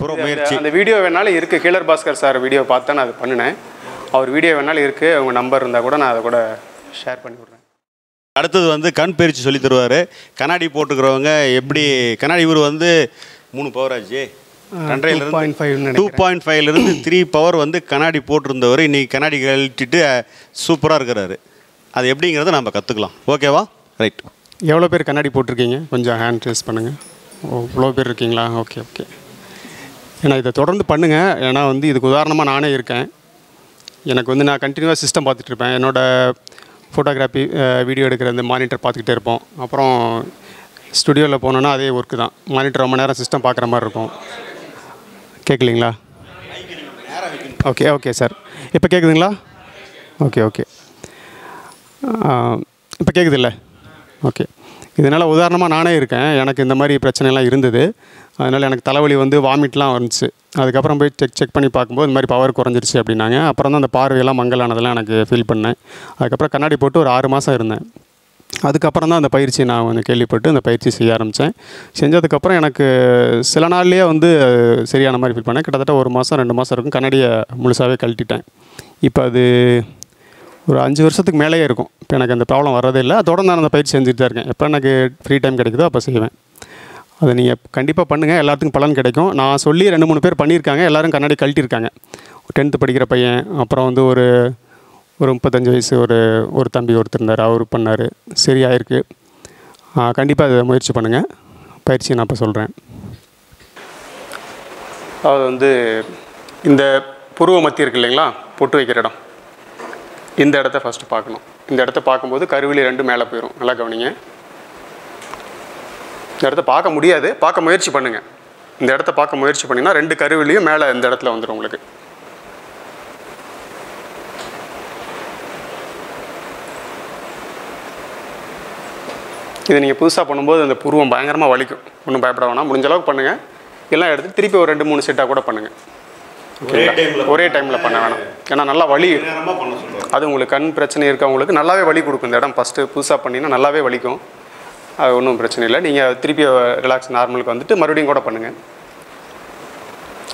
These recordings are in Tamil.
புற முயற்சி. அந்த வீடியோ வேணாலும் இருக்குது கீழர் பாஸ்கர் சார் வீடியோ பார்த்து நான் அது பண்ணினேன். அவர் வீடியோ வேணாலும் இருக்குது உங்கள் நம்பர் இருந்தால் கூட நான் அதை கூட ஷேர் பண்ணி விட்றேன். அடுத்தது வந்து கண் பயிற்சி சொல்லி தருவார். கண்ணாடி போட்டுக்கிறவங்க எப்படி கண்ணாடி இவர் வந்து மூணு பவர் ஆச்சு. ரெண்டரைலேருந்து 2.5 டூ பாயிண்ட் ஃபைவ்லேருந்து த்ரீ பவர் வந்து கண்ணாடி போட்டிருந்தவர். இன்னைக்கு கண்ணாடி கழட்டிட்டு சூப்பராக இருக்கிறாரு. அது எப்படிங்கிறத நம்ம கற்றுக்கலாம் ஓகேவா? ரைட் எவ்வளோ பேர் கண்ணாடி போட்டிருக்கீங்க? கொஞ்சம் ஹேண்ட் ரைஸ் பண்ணுங்கள் ஓ இவ்வளோ பேர் இருக்கீங்களா? Okay okay. ஏன்னா இதை தொடர்ந்து பண்ணுங்கள் ஏன்னா வந்து இதுக்கு உதாரணமாக நானே இருக்கேன். எனக்கு வந்து நான் கண்டினியூவாக சிஸ்டம் பார்த்துட்டு இருப்பேன். என்னோட ஃபோட்டோகிராஃபி வீடியோ எடுக்கிற அந்த மானிட்டர் பார்த்துக்கிட்டே இருப்போம். அப்புறம் ஸ்டுடியோவில் போனோன்னா அதே ஒர்க்கு தான். மானிட்டர் ரொம்ப நேரம் சிஸ்டம் பார்க்குற மாதிரி இருக்கும். கேட்கலீங்களா? ஓகே ஓகே சார் இப்போ கேட்குதுங்களா ஓகே ஓகே இப்போ கேட்குதுல்ல ஓகே இதனால் உதாரணமாக நானே இருக்கேன். எனக்கு இந்த மாதிரி பிரச்சனைலாம் இருந்தது. அதனால் எனக்கு தலைவலி வந்து வாமிட்லாம் வந்துச்சு. அதுக்கப்புறம் போய் செக் செக் பண்ணி பார்க்கும்போது இந்த மாதிரி பவர் குறைஞ்சிருச்சு அப்படின்னாங்க. அப்புறம் தான் அந்த பார்வையெல்லாம் மங்கலானதெல்லாம் எனக்கு ஃபீல் பண்ணேன். அதுக்கப்புறம் கண்ணாடி போட்டு ஒரு ஆறு மாதம் இருந்தேன். அதுக்கப்புறம் தான் அந்த பயிற்சி நான் வந்து கேள்விப்பட்டு அந்த பயிற்சி செய்ய ஆரம்பித்தேன் செஞ்சதுக்கப்புறம் எனக்கு சில நாள்லேயே வந்து சரியான மாதிரி ஃபீல் பண்ணேன். கிட்டத்தட்ட ஒரு மாதம் ரெண்டு மாதம் இருக்கும். கண்ணாடியை முழுசாகவே கழட்டிட்டேன். இப்போ அது ஒரு அஞ்சு வருஷத்துக்கு மேலேயே இருக்கும். இப்போ எனக்கு அந்த ப்ராப்ளம் வரதே இல்லை. தொடர்ந்து நான் அந்த பயிற்சி செஞ்சுட்டு தான் இருக்கேன். எப்போ எனக்கு ஃப்ரீ டைம் கிடைக்குதோ அப்போ செய்வேன். அதை நீங்கள் கண்டிப்பாக பண்ணுங்கள் எல்லாத்துக்கும் பலன் கிடைக்கும். நான் சொல்லி ரெண்டு மூணு பேர் பண்ணியிருக்காங்க. எல்லோரும் கண்ணாடி கழட்டியிருக்காங்க. டென்த்து படிக்கிற பையன் அப்புறம் வந்து ஒரு ஒரு முப்பத்தஞ்சு வயசு ஒரு ஒரு தம்பி ஒருத்தர் இருந்தார். அவர் பண்ணார். சரியாயிருக்கு. கண்டிப்பாக அதை முயற்சி பண்ணுங்கள் பயிற்சி நான் இப்போ சொல்கிறேன் அது வந்து இந்த புருவ மத்தி இருக்கு இல்லைங்களா? பொட்டு வைக்கிற இடம். இந்த இடத்த ஃபஸ்ட்டு பார்க்கணும். இந்த இடத்த பார்க்கும்போது கருவிலி ரெண்டு மேலே போயிடும் நல்லா கவனிங்க. இந்த இடத்த பார்க்க முடியாது. பார்க்க முயற்சி பண்ணுங்கள் இந்த இடத்த பார்க்க முயற்சி பண்ணிங்கன்னா ரெண்டு கருவிலையும் மேலே இந்த இடத்துல வந்துடும் உங்களுக்கு. இதை நீங்கள் புதுசாக பண்ணும்போது அந்த புருவம் பயங்கரமாக வலிக்கும். ஒன்றும் பயப்பட வேணாம். முடிஞ்ச அளவுக்கு பண்ணுங்கள் எல்லாம் எடுத்து திருப்பி ஒரு ரெண்டு மூணு செட்டாக கூட பண்ணுங்கள் ஒரே டைமில் பண்ண வேணாம். ஏன்னா நல்லா வலி அது உங்களுக்கு கண் பிரச்சனை இருக்கவங்களுக்கு நல்லாவே வலி கொடுக்கும் இந்த இடம். ஃபஸ்ட்டு புதுசாக பண்ணிங்கன்னா நல்லாவே வலிக்கும். அது ஒன்றும் பிரச்சனை இல்லை. நீங்கள் திருப்பி ரிலாக்ஸ் நார்மலுக்கு வந்துட்டு மறுபடியும் கூட பண்ணுங்கள்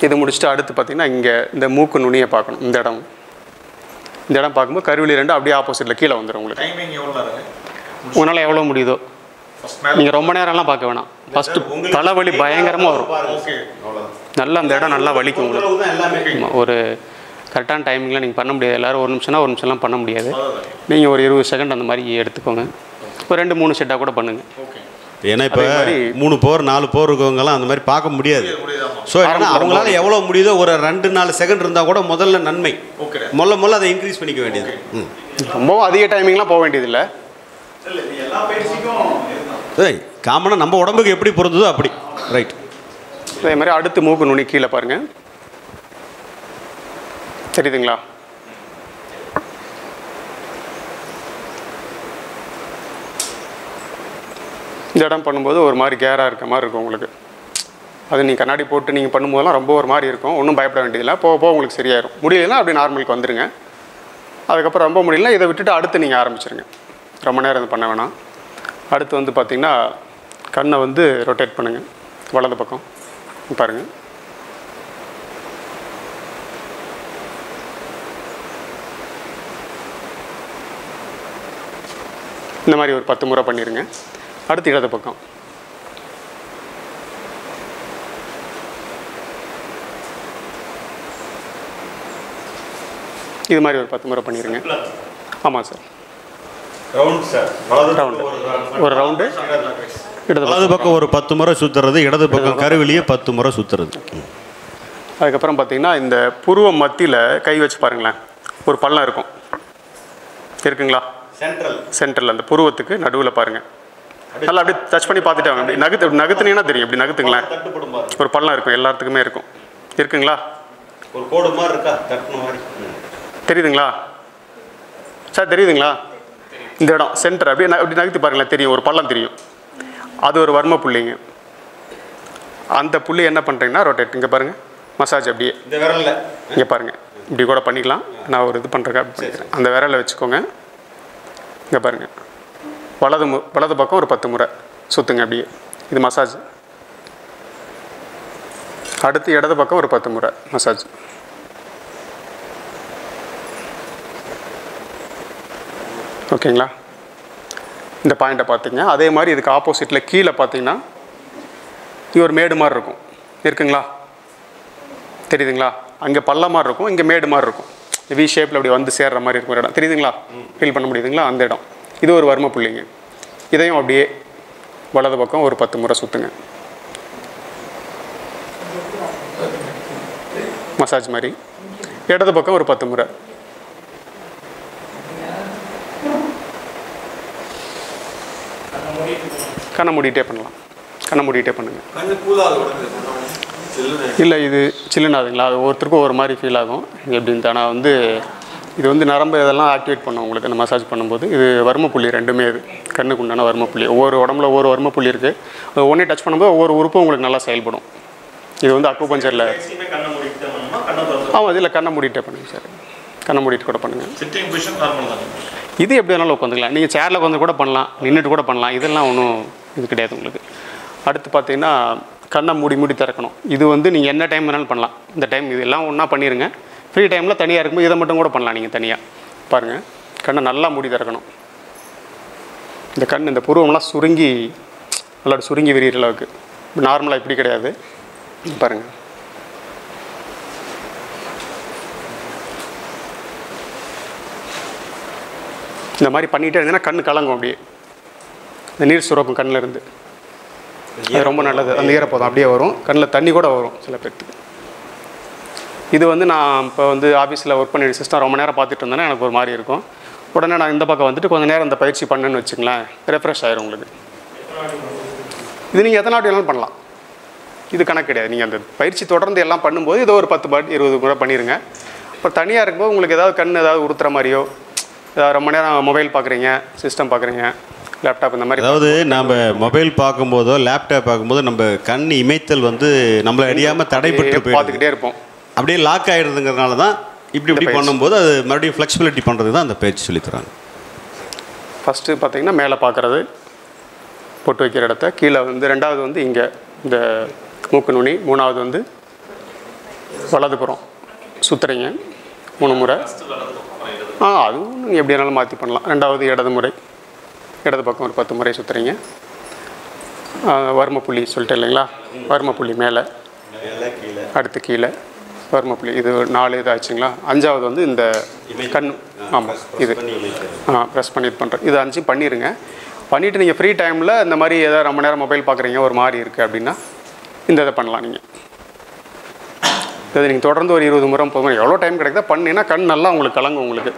இது முடிச்சுட்டு அடுத்து பார்த்தீங்கன்னா இங்கே இந்த மூக்கு நுனியை பார்க்கணும் இந்த இடம். இந்த இடம் பார்க்கும்போது கருவிலி ரெண்டு அப்படியே ஆப்போசிட்டில் கீழே வந்துடும் உங்களுக்கு. உங்களால் எவ்வளோ முடியுதோ? நீங்கள் ரொம்ப நேரம்லாம் பார்க்க வேணாம். ஃபஸ்ட்டு தலைவலி பயங்கரமாக வரும். நல்லா அந்த இடம் நல்லா வலிக்கும் உங்களுக்கு. ஒரு கரெக்டான டைமிங்கில் நீங்கள் பண்ண முடியாது. எல்லோரும் ஒரு நிமிஷம்னா ஒரு நிமிஷம்லாம் பண்ண முடியாது. நீங்கள் ஒரு இருபது செகண்ட் அந்த மாதிரி எடுத்துக்கோங்க. ஒரு ரெண்டு மூணு செட்டாக கூட பண்ணுங்கள் ஓகே ஏன்னா இப்போ மூணு பவர் நாலு பவர் இருக்கவங்கலாம் அந்த மாதிரி பார்க்க முடியாது. ஸோ ஏன்னா அவங்களால எவ்வளோ முடியுதோ ஒரு ரெண்டு நாலு செகண்ட் இருந்தால் கூட முதல்ல நன்மை. முதல்ல முதல்ல அதை இன்க்ரீஸ் பண்ணிக்க வேண்டியது. ரொம்பவும் அதிக டைமிங்லாம் போக வேண்டியதில்லை. காமனாக நம்ம உடம்புக்கு எப்படி பொருந்ததோ அப்படி. ரைட் அதே மாதிரி அடுத்து மூக்கு நுனி கீழே பாருங்கள் தெரியுதுங்களா? இந்த இடம் பண்ணும்போது ஒரு மாதிரி கேராக இருக்க மாதிரி இருக்கும் உங்களுக்கு. அது நீங்கள் கண்ணாடி போட்டு நீங்கள் பண்ணும்போதெல்லாம் ரொம்ப ஒரு மாதிரி இருக்கும். ஒன்றும் பயப்பட வேண்டியதில்லை. போக போக உங்களுக்கு சரியாயிரும். முடியலன்னா அப்படி நார்மலுக்கு வந்துடுங்க அதுக்கப்புறம் ரொம்ப முடியலனா இதை விட்டுட்டு அடுத்து நீங்கள் ஆரம்பிச்சிருங்க. ரொம்ப நேரம் இது பண்ண வேணாம். அடுத்து வந்து பார்த்திங்கன்னா கண்ணை வந்து ரொட்டேட் பண்ணுங்கள் வலது பக்கம். பாருங்கள் இந்த மாதிரி ஒரு பத்து முறை பண்ணிடுங்க அடுத்து இடது பக்கம். இது மாதிரி ஒரு பத்து முறை பண்ணிடுங்க ஆமாம் சார். Round sir. ரவுண்டு ஒரு ரவுண்டு இடது பக்கம். ஒரு பத்து முறை சுற்றுறது இடது பக்கம் கருவிலேயே பத்து முறை சுற்றுறது அதுக்கப்புறம் பார்த்தீங்கன்னா இந்த புருவ மத்தியில் கை வச்சு பாருங்களேன். ஒரு பள்ளம் இருக்கும். இருக்குங்களா? சென்ட்ரல் சென்டரில் அந்த புருவத்துக்கு நடுவில் பாருங்கள் நல்லா அப்படியே டச் பண்ணி பார்த்துட்டு வாங்க. அப்படி நகத்து நகத்துனீங்கன்னா தெரியும். இப்படி நகத்துங்களேன். ஒரு பள்ளம் இருக்கும். எல்லாத்துக்குமே இருக்கும். இருக்குங்களா? ஒரு கோடு மாதிரி இருக்கா? தட்டுன மாதிரி. தெரியுதுங்களா? சார் தெரியுதுங்களா? இந்த இடம் சென்டர் அப்படியே அப்படி நகர்த்தி பாருங்களேன். தெரியும். ஒரு பள்ளம் தெரியும். அது ஒரு வர்ம புள்ளிங்க. அந்த புள்ளி என்ன பண்ணுறீங்கன்னா ரொட்டேட் இங்கே பாருங்கள் மசாஜ் அப்படியே. இந்த விரல்ல. இங்கே பாருங்கள் இப்படி கூட பண்ணிக்கலாம். நான் ஒரு இது பண்ணுறேன் அந்த விரலை வச்சுக்கோங்க. இங்கே பாருங்கள் வலது மு வலது பக்கம் ஒரு பத்து முறை. சுற்றுங்க அப்படியே. இது மசாஜ் அடுத்து இடது பக்கம் ஒரு பத்து முறை மசாஜ் ஓகேங்களா? இந்த பாயிண்ட்டை பார்த்தீங்க. அதே மாதிரி இதுக்கு ஆப்போசிட்டில் கீழே பார்த்தீங்கன்னா இது ஒரு மேடு மாதிரி இருக்கும். இருக்குங்களா? தெரியுதுங்களா? அங்கே பள்ள மாதிரி இருக்கும் இங்கே மேடு மாதிரி இருக்கும். வி ஷேப்பில் அப்படி வந்து சேர்ற மாதிரி இருக்கும் ஒரு இடம். தெரியுதுங்களா? ஃபீல் பண்ண முடியுதுங்களா? அந்த இடம். இது ஒரு வர்ம புள்ளிங்க. இதையும் அப்படியே வலது பக்கம் ஒரு பத்து முறை சுற்றுங்க மசாஜ் மாதிரி. இடது பக்கம் ஒரு பத்து முறை. கண்ணை மூடிட்டே பண்ணலாம். கண்ணை மூடிட்டே பண்ணுங்க. கண்ணு கூலாக உடனே? சில்லுன்னு. இல்லை இது சில்லுனாதுங்களா? அது ஒவ்வொருத்தருக்கும் ஒரு மாதிரி ஃபீல் ஆகும். இது எப்படின்ட்டு ஆனால் வந்து இது வந்து நரம்பு இதெல்லாம் ஆக்டிவேட் பண்ணும் உங்களுக்கு அந்த மசாஜ் பண்ணும்போது. இது வர்ம புள்ளி ரெண்டுமே இது. கண்ணுக்கு உண்டான வர்ம புள்ளி ஒவ்வொரு உடம்புல ஒவ்வொரு வர்ம புள்ளி இருக்குது அது ஒன்றே டச் பண்ணும்போது ஒவ்வொரு உறுப்பும் உங்களுக்கு நல்லா செயல்படும். இது வந்து கண்ணை திறந்து ஆமாம் இதில் கண்ணை மூடிட்டே பண்ணுங்க சார். கண்ணை மூடிட்டு கூட பண்ணுங்கள் இது எப்படி வேணாலும் உட்காந்துக்கலாம். நீங்கள் சேரில் உட்காந்து கூட பண்ணலாம் நின்றுட்டு கூட பண்ணலாம். இதெல்லாம் ஒன்றும் இது கிடையாது உங்களுக்கு. அடுத்து பார்த்தீங்கன்னா கண்ணை மூடி மூடி திறக்கணும். இது வந்து நீங்கள் என்ன டைம் வேணாலும் பண்ணலாம். இந்த டைம் இதெல்லாம் ஒன்றா பண்ணிடுங்க ஃப்ரீ டைமில் தனியாக இருக்கும்போது இதை மட்டும் கூட பண்ணலாம் நீங்கள் தனியாக பாருங்கள் கண்ணை நல்லா மூடி திறக்கணும். இந்த கண் இந்த புருவம்லாம் சுருங்கி நல்லா சுருங்கி விரிகிற அளவுக்கு. நார்மலாக இப்படி கிடையாது. பாருங்கள் இந்த மாதிரி பண்ணிகிட்டே இருந்தீங்கன்னா கண் கலங்கும் அப்படியே. இந்த நீர் சுரக்கும் கண்ணில் இருந்து அது ரொம்ப நல்லது. அந்த ஈரப்பதம் அப்படியே வரும். கண்ணில் தண்ணி கூட வரும் சில பேர்த்துக்கு. இது வந்து நான் இப்போ வந்து ஆஃபீஸில் ஒர்க் பண்ணி சிஸ்டம் ரொம்ப நேரம் பார்த்துட்டு இருந்தேன்னா எனக்கு ஒரு மாதிரி இருக்கும். உடனே நான் இந்த பக்கம் வந்துட்டு கொஞ்சம் நேரம் இந்த பயிற்சி பண்ணேன்னு வச்சுங்களேன் ரெஃப்ரெஷ் ஆயிரும் உங்களுக்கு. இது நீங்கள் எத்தனை நாள் வேணாலும் பண்ணலாம். இது கணக்கு கிடையாது. நீங்கள் அந்த பயிற்சி தொடர்ந்து எல்லாம் பண்ணும்போது ஏதோ ஒரு பத்து பாட் இருபது முறை பண்ணிடுங்க அப்புறம் தனியாக இருக்கும்போது உங்களுக்கு ஏதாவது கண் ஏதாவது உறுத்துற மாதிரியோ ரொம்ப நேரம் மொபைல் பார்க்குறீங்க சிஸ்டம் பார்க்குறீங்க லேப்டாப் இந்த மாதிரி அதாவது நம்ம மொபைல் பார்க்கும்போதோ லேப்டாப் பார்க்கும்போதோ நம்ம கண் இமைத்தல் வந்து நம்மளை அறியாமல் தடைப்பட்டு போயிடுது. பார்த்துக்கிட்டே இருப்போம். அப்படியே லாக் ஆகிடுதுங்கிறதுனால தான் இப்படி இப்படி. பண்ணும்போது அது மறுபடியும் ஃப்ளெக்சிபிலிட்டி பண்ணுறதுக்கு தான் அந்த பயிற்சி சொல்லித் தராங்க. ஃபஸ்ட்டு பார்த்தீங்கன்னா மேலே பார்க்குறது பொட்டு வைக்கிற இடத்த. கீழே வந்து ரெண்டாவது வந்து இங்கே இந்த மூக்கு நுனி மூணாவது வந்து வலதுபுறம் சுத்துறீங்க. மூணு முறை. ஆ அதுவும் நீங்கள் எப்படி வேணாலும் மாற்றி பண்ணலாம். ரெண்டாவது இடது முறை. இடது பக்கம் ஒரு பத்து முறை சுத்துறீங்க. ஆ, வர்ம புள்ளி சொல்லிட்டேன் இல்லைங்களா? வர்ம புள்ளி மேலே. அடுத்து கீழே. வர்ம புள்ளி இது நாலு இது ஆச்சுங்களா? அஞ்சாவது வந்து இந்த கண் ஆமாம் இது. ஆ ப்ரெஸ் பண்ணி இது பண்ணுறேன் இது அஞ்சு பண்ணிடுங்க பண்ணிவிட்டு நீங்கள் ஃப்ரீ டைமில் இந்த மாதிரி ஏதாவது ரொம்ப நேரம் மொபைல் பார்க்குறீங்க ஒரு மாதிரி இருக்குது அப்படின்னா இந்த இதை பண்ணலாம் நீங்கள் இதை நீங்கள் தொடர்ந்து ஒரு இருபது முறை முறை எவ்வளோ டைம் கிடைக்குதோ பண்ணீங்கன்னா கண் நல்லா உங்களுக்கு கலங்கும் உங்களுக்கு.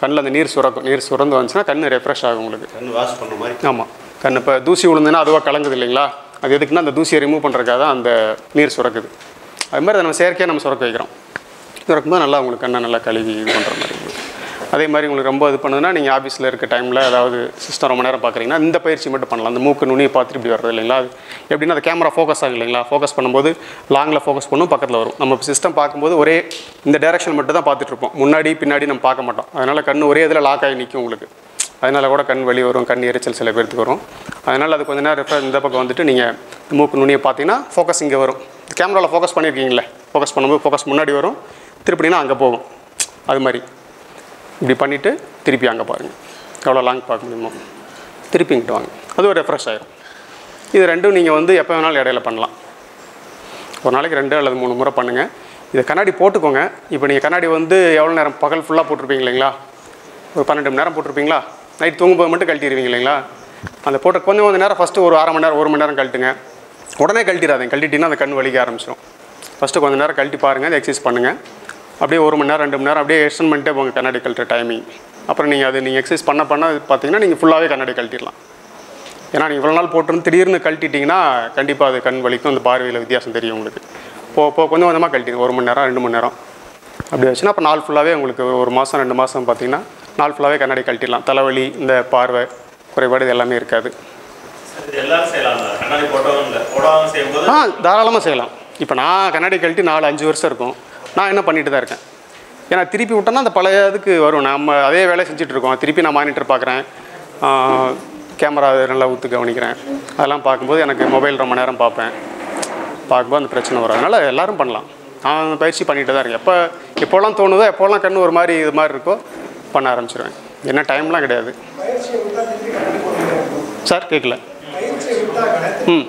கண்ணில் அந்த நீர் சுரக்கும். நீர் சுரந்து வந்துச்சுன்னா கண் ரெஃப்ரெஷ் ஆகும் உங்களுக்கு. கண் வாஷ் பண்ணுற மாதிரி. ஆமாம் கண் இப்போ தூசி விழுந்துன்னா அதுவாக கலங்குது இல்லைங்களா? அது எதுக்குன்னா அந்த தூசியை ரிமூவ் பண்ணுறதுக்காக தான் அந்த நீர் சுரக்குது. அது மாதிரி அதை நம்ம செயற்கையாக நம்ம சுரக்க வைக்கிறோம். சுரக்கும்போது நல்லா உங்களுக்கு கண்ணை நல்லா கழுவி இது பண்ணுற மாதிரி. அதே மாதிரி உங்களுக்கு ரொம்ப இது பண்ணுதுன்னா நீங்கள் ஆஃபீஸில் இருக்க டைமில் அதாவது சிஸ்டம் ரொம்ப நேரம் பார்க்குறீங்கன்னா இந்த பயிற்சி மட்டும் பண்ணலாம். அந்த மூக்கு நுனியை பார்த்துட்டு இப்படி வர்றது இல்லைங்களா? அது எப்படின்னா அந்த கேமரா ஃபோக்கஸ் ஆகும் இல்லைங்களா? ஃபோக்கஸ் பண்ணும்போது லாங்கில் ஃபோக்கஸ் பண்ணும் பக்கத்தில் வரும். நம்ம சிஸ்டம் பார்க்கும்போது ஒரே இந்த டைரக்ஷன் மட்டும் தான் பார்த்துட்ருப்போம் முன்னாடி பின்னாடி நம்ம பார்க்க மாட்டோம். அதனால் கண் ஒரே இதில் லாக் ஆகி நிற்கும் உங்களுக்கு. அதனால் கூட கண் வலி வரும் கண் எரிச்சல் சில பேர்த்துக்கு வரும். அதனால் அது கொஞ்சம் நேரம் ரெஃபர் இந்த பக்கம் வந்துட்டு நீங்கள் மூக்கு நுனியை பார்த்தீங்கன்னா ஃபோக்கஸ் இங்கே வரும். கேமராவில் ஃபோக்கஸ் பண்ணியிருக்கீங்களே ஃபோக்கஸ் பண்ணும்போது ஃபோக்கஸ் முன்னாடி வரும் திருப்பினா அங்கே போகும். அது மாதிரி. இப்படி பண்ணிவிட்டு திருப்பி அங்கே பாருங்கள் எவ்வளோ லாங் பார்க்க முடியுமோ. திருப்பி இங்கிட்டு வாங்க. அது ஒரு ரெஃப்ரெஷ் ஆகிடும் இது ரெண்டும் நீங்கள் வந்து எப்போ வேணாலும் இடையில பண்ணலாம். ஒரு நாளைக்கு ரெண்டு அல்லது மூணு முறை பண்ணுங்கள் இதை கண்ணாடி போட்டுக்கோங்க. இப்போ நீங்கள் கண்ணாடி வந்து எவ்வளோ நேரம் பகல் ஃபுல்லாக போட்டிருப்பீங்க இல்லைங்களா? ஒரு பன்னெண்டு மணி நேரம் போட்டிருப்பீங்களா? நைட் தூங்கும்போது மட்டும் கழட்டிடுவீங்க இல்லைங்களா? அந்த போட்ட கொஞ்சம் கொஞ்சம் நேரம் ஃபஸ்ட்டு ஒரு அரை மணி நேரம் ஒரு மணி நேரம் கழட்டுங்க. உடனே கழட்டிடாதீங்க. கழட்டிட்டீங்கன்னா அந்த கண் வலிக்க ஆரம்பிச்சிடும் ஃபஸ்ட்டு கொஞ்சம் நேரம் கழட்டி பாருங்கள் எக்ஸசைஸ் பண்ணுங்கள் அப்படியே ஒரு மணி நேரம் ரெண்டு மணி நேரம் அப்படியே எக்ஸ்டெண்ட் பண்ணிட்டே போங்க கண்ணாடி கழட்டுற டைமிங் அப்புறம் நீங்கள் அது நீங்கள் எக்ஸசைஸ் பண்ண பண்ண பார்த்தீங்கன்னா நீங்கள் ஃபுல்லாகவே கண்ணாடி கழட்டிடலாம். ஏன்னா நீங்கள் இவ்வளோ நாள் போட்டுருந்து திடீர்னு கழட்டிட்டிங்கன்னா கண்டிப்பாக அது கண் வலிக்கும் அந்த பார்வையில் வித்தியாசம் தெரியும் உங்களுக்கு. போ போ கொஞ்சம் கொஞ்சமாக கழட்டிடுங்க. ஒரு மணி நேரம் ரெண்டு மணி நேரம். அப்படி வச்சுன்னா அப்போ நாள் ஃபுல்லாகவே உங்களுக்கு ஒரு- மாதம் ரெண்டு மாதம் பார்த்தீங்கன்னா நாள் ஃபுல்லாகவே கண்ணாடி கழட்டிடலாம். தலைவலி இந்த பார்வை குறைபாடு இது எல்லாமே இருக்காது. ஆ தாராளமாக செய்யலாம். இப்போ நான் கண்ணாடி கழட்டி நாலு அஞ்சு வருஷம் இருக்கும். நான் என்ன பண்ணிட்டு தான் இருக்கேன். ஏன்னா திருப்பி விட்டோன்னா அந்த பழைய இதுக்கு வரும். நம்ம அதே வேலையை செஞ்சுட்டு இருக்கோம். திருப்பி நான் மானிட்டர் பார்க்குறேன். கேமரா நல்லா ஊற்று கவனிக்கிறேன். அதெல்லாம் பார்க்கும்போது எனக்கு மொபைல் ரொம்ப நேரம் பார்ப்பேன். பார்க்கும்போது அந்த பிரச்சனை வரும் அதனால் எல்லாரும் பண்ணலாம். நான் பயிற்சி பண்ணிட்டு தான் இருக்கேன். எப்போ எப்போல்லாம் தோணுதோ எப்போல்லாம் கண் ஒரு மாதிரி இது மாதிரி இருக்கோ பண்ண ஆரம்பிச்சிருவேன். என்ன டைம்லாம் கிடையாது. சார் கேட்கல ம்.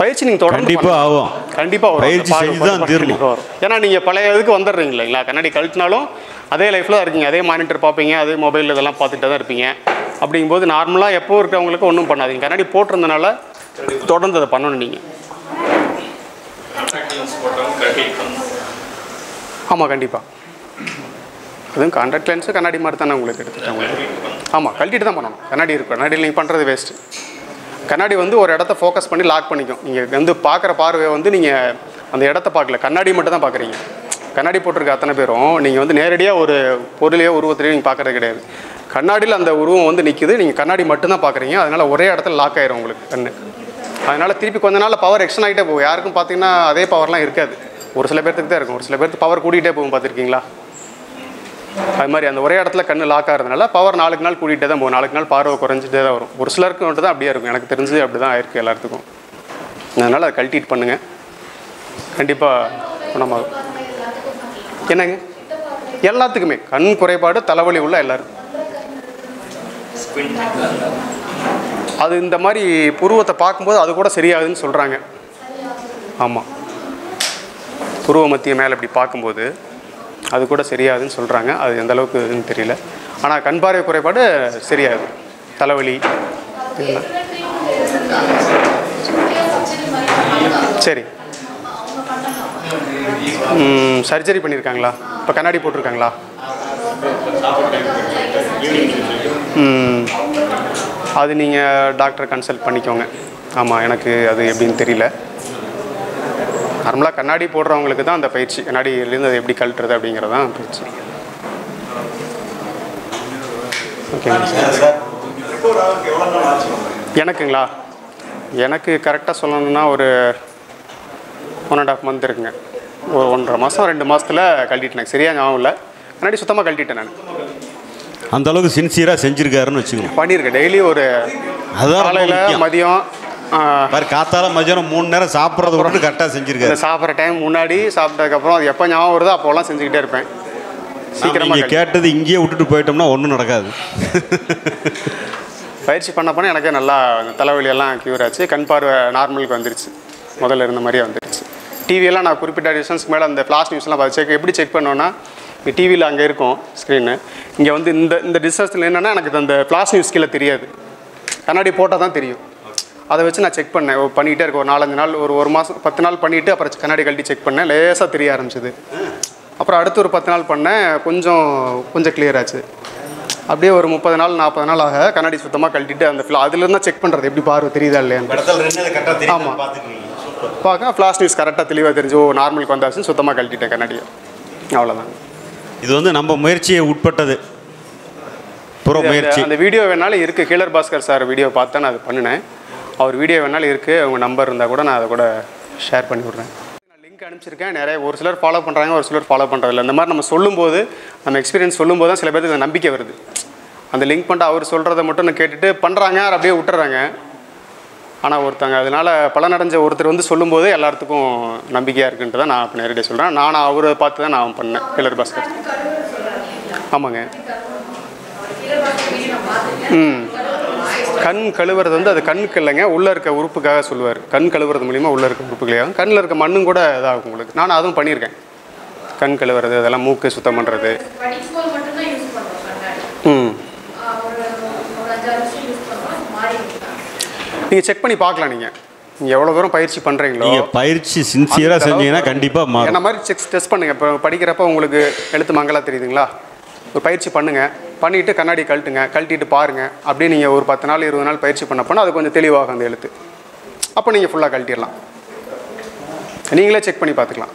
பயிற்சி நீங்கள் தொடர்ந்து கண்டிப்பா பண்ணலாம். ஆகும். கண்டிப்பாக வரும். பயிற்சி செஞ்சு தான் தீரணும். வரும். ஏன்னா நீங்கள் பழைய இதுக்கு வந்துடுறீங்க இல்லைங்களா கண்ணாடி கழட்டினாலும் அதே லைஃப்பில் தான் இருக்கீங்க. அதே மானிட்டர் பார்ப்பீங்க அதே மொபைல் இதெல்லாம் பார்த்துட்டு தான் இருப்பீங்க. அப்படிங்கும்போது நார்மலாக எப்போ இருக்கிறவங்களுக்கு ஒன்றும் பண்ணாதீங்க. கண்ணாடி போட்டிருந்தனால தொடர்ந்து அதை பண்ணணும் நீங்கள் ஆமாம் கண்டிப்பாக அதுவும் கான்டாக்ட் லென்ஸு கண்ணாடி மாதிரி தானே உங்களுக்கு எடுத்துட்டேன் உங்களுக்கு. ஆமாம் கழட்டிட்டு தான் பண்ணணும். கண்ணாடி இருக்கும் கண்ணாடியில் நீங்கள் பண்ணுறது வேஸ்ட்டு கண்ணாடி வந்து ஒரு இடத்த ஃபோக்கஸ் பண்ணி லாக் பண்ணிக்கும். நீங்கள் வந்து பார்க்குற பார்வையை வந்து நீங்கள் அந்த இடத்த பார்க்கல. கண்ணாடி மட்டும் தான் பார்க்குறீங்க. கண்ணாடி போட்டிருக்க அத்தனை பேரும் நீங்கள் வந்து நேரடியாக ஒரு பொருளையோ உருவத்திலையோ நீங்கள் பார்க்குறது கிடையாது. கண்ணாடியில் அந்த உருவம் வந்து நிற்குது நீங்கள் கண்ணாடி மட்டும்தான் பார்க்குறீங்க. அதனால் ஒரே இடத்துல லாக் ஆயிரும் உங்களுக்கு கண்ணு. அதனால் திருப்பி கொஞ்ச நாள் பவர் எக்ஸ்டன் ஆகிட்டே போகும். யாருக்கும் பார்த்தீங்கன்னா அதே பவர்லாம் இருக்காது. ஒரு சில பேர்த்துக்கு தான் இருக்கும். ஒரு சில பேர்த்து பவர் கூட்டிகிட்டே போகும். பார்த்துருக்கீங்களா அது மாதிரி அந்த ஒரே இடத்துல கண்ணு லாக் ஆகிறதுனால பவர் நாளுக்கு நாள் கூட்டிகிட்டே தான் போகும். நாளுக்கு நாள் பார்வை குறைஞ்சிட்டே தான் வரும். ஒரு சிலருக்கு மட்டும் தான் அப்படியே இருக்கும். எனக்கு தெரிஞ்சு அப்படி தான் ஆயிருக்கு எல்லாத்துக்கும். அதனால் அதை கழட்டிட்டு பண்ணுங்கள் கண்டிப்பாக குணமாகும் என்னங்க? எல்லாத்துக்குமே. கண் குறைபாடு தலைவலி உள்ள எல்லாரும் அது இந்த மாதிரி புருவத்தை பார்க்கும்போது அது கூட சரியாகுதுன்னு சொல்கிறாங்க ஆமாம் புருவ மத்திய மேலே இப்படி பார்க்கும்போது அது கூட சரியாகுதுன்னு சொல்கிறாங்க அது எந்த அளவுக்கு இதுன்னு தெரியல. ஆனால் கண் பார்வை குறைபாடு சரியாகுது. தலைவலி சரி. சர்ஜரி பண்ணியிருக்காங்களா இப்போ கண்ணாடி போட்டிருக்காங்களா? அது நீங்கள் டாக்டரை கன்சல்ட் பண்ணிக்கோங்க. ஆமாம் எனக்கு அது எப்படின்னு தெரியல. நார்மலாக கண்ணாடி போடுறவங்களுக்கு தான் அந்த பயிற்சி. கண்ணாடியிலேருந்து அதை எப்படி கழட்டுறது அப்படிங்கிறது தான் பயிற்சி. ஓகேங்க. சார் எனக்குங்களா? எனக்கு கரெக்டாக சொல்லணும்னா ஒரு ஒன் அண்ட் ஆஃப் மந்த் இருக்குங்க. ஒரு ஒன்றரை மாதம் ரெண்டு மாதத்தில் கழட்டிட்டேன். சரியாக ஞாபகம் இல்லை. கண்ணாடி சுத்தமாக கழட்டிட்டேன் நான். அந்த அளவுக்கு சின்சியராக செஞ்சிருக்காருன்னு வச்சுக்கோங்க. பண்ணியிருக்கேன். டெய்லி ஒரு காலையில். மதியம் பாரு காத்தால மதியானம் மூணு நேரம் சாப்பிட்றது மட்டும் கரெக்டாக செஞ்சிருக்காரு. சாப்பிட்ற டைம் முன்னாடி சாப்பிட்டதுக்கப்புறம் அது எப்போ ஞாபகம் வருதோ அப்போல்லாம் செஞ்சுக்கிட்டே இருப்பேன். சீக்கிரமாக கேட்டது இங்கேயே விட்டுட்டு போயிட்டோம்னா ஒன்றும் நடக்காது. பயிற்சி பண்ண பண்ண எனக்கு நல்லா தலைவலியெல்லாம் க்யூர் ஆச்சு. கண் பார்வை நார்மலுக்கு வந்துருச்சு. முதல்ல இருந்த மாதிரியே வந்துருச்சு. டிவியெல்லாம் நான் குறிப்பிட்ட டிஸ்டன்ஸ்க்கு மேலே அந்த ஃப்ளாஷ் நியூஸ்லாம் பார்த்து செக் எப்படி செக் பண்ணோன்னா இங்கே டிவியில் அங்கே இருக்கும் ஸ்க்ரீனு இங்கே வந்து இந்த இந்த டிஸ்டன்ஸில் என்னென்னா எனக்கு அந்த ஃப்ளாஷ் நியூஸ் கீழே தெரியாது. கண்ணாடி போட்டால் தான் தெரியும். அதை வச்சு நான் செக் பண்ணேன். பண்ணிகிட்டே இருக்கேன். ஒரு நாலஞ்சு நாள் ஒரு ஒரு மாதம் பத்து நாள் பண்ணிவிட்டு அப்புறம் கண்ணாடி கழட்டி செக் பண்ணேன். லேசாக தெரிய ஆரம்பிச்சது. அப்புறம் அடுத்து ஒரு பத்து நாள் பண்ணேன். கொஞ்சம் கொஞ்சம் கிளியர் ஆச்சு. அப்படியே ஒரு முப்பது நாள் நாற்பது நாள் ஆக கண்ணாடி சுத்தமாக கழட்டிட்டு அந்த ஃப்ளா அதுலேருந்து தான் செக் பண்ணுறது எப்படி பார்வை தெரியுதா இல்லையான்னு. ஆமா. பார்க்க ஃப்ளாஷ் நியூஸ் கரெக்டாக தெளிவாக தெரிஞ்சு ஓ நார்மலுக்கு வந்தாச்சுன்னு சுத்தமாக கழட்டிட்டேன் கண்ணாடியை. அவ்வளோதான் இது வந்து நம்ம முயற்சியை உட்பட்டது. புற முயற்சி அந்த வீடியோ வேணாலும் இருக்குது கீழர் பாஸ்கர் சார் வீடியோ பார்த்து நான் அது பண்ணினேன். அவர் வீடியோ வேணாலும் இருக்குது அவங்க நம்பர் இருந்தால் கூட நான் அதை கூட ஷேர் பண்ணி விட்றேன். நான் லிங்க் அனுப்பிச்சிருக்கேன். நிறைய ஒரு சிலர் ஃபாலோ பண்ணுறாங்க ஒரு சிலர் ஃபாலோ பண்ணுறதில்ல இந்த மாதிரி நம்ம சொல்லும்போது நம்ம எக்ஸ்பீரியன்ஸ் சொல்லும்போது தான் சில பேருக்கு நம்பிக்கை வருது. அந்த லிங்க் பண்ணிட்டு அவர் சொல்கிறத மட்டும் நான் கேட்டுட்டு பண்ணுறாங்க அப்படியே விட்டுறாங்க. ஆனால் ஒருத்தங்க அதனால் பலனடைஞ்ச ஒருத்தர் வந்து சொல்லும்போது எல்லாத்துக்கும் நம்பிக்கையாக இருக்குன்ட்டு தான் நான் இப்போ நேரடியாக சொல்கிறேன் நான் அவரை பார்த்து தான் நான் பண்ணேன் கீழர் பாஸ்கர் ஆமாங்க. ம். கண் கழுவுறது வந்து அது கண்ணுக்கு இல்லைங்க உள்ளே இருக்க உறுப்புக்காக சொல்லுவார். கண் கழுவுறது மூலிமா உள்ளே இருக்க உறுப்புகளையாகும் கண்ணில் இருக்க மண்ணும் கூட இதாகும் உங்களுக்கு. நான் அதுவும் பண்ணியிருக்கேன். கண் கழுவுறது அதெல்லாம் மூக்கு சுத்தம் பண்ணுறது ம்? நீங்கள் செக் பண்ணி பார்க்கலாம் நீங்கள் நீங்கள் எவ்வளோ தூரம் பயிற்சி பண்ணுறீங்களோ நீங்கள் பயிற்சி சின்சியராக செஞ்சீங்கன்னா கண்டிப்பாக மாறும். என்ன மாதிரி செக் டெஸ்ட் பண்ணுங்கள் இப்போ படிக்கிறப்ப உங்களுக்கு எழுத்து மங்களா தெரியுதுங்களா? ஒரு பயிற்சி பண்ணுங்கள் பண்ணிவிட்டு கண்ணாடி கழட்டுங்க கழட்டிட்டு பாருங்கள் அப்படியே நீங்கள் ஒரு பத்து நாள் இருபது நாள் பயிற்சி பண்ணப்போனால் அது கொஞ்சம் தெளிவாகும் அந்த எழுத்து. அப்போ நீங்கள் ஃபுல்லாக கழட்டிடலாம். நீங்களே செக் பண்ணி பார்த்துக்கலாம்.